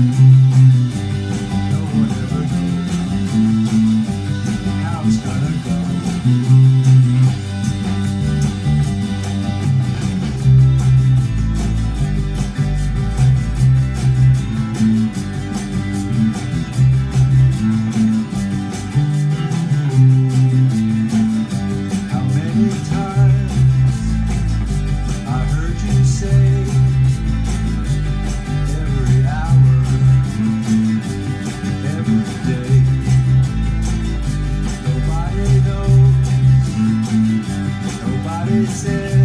Mm-hmm. said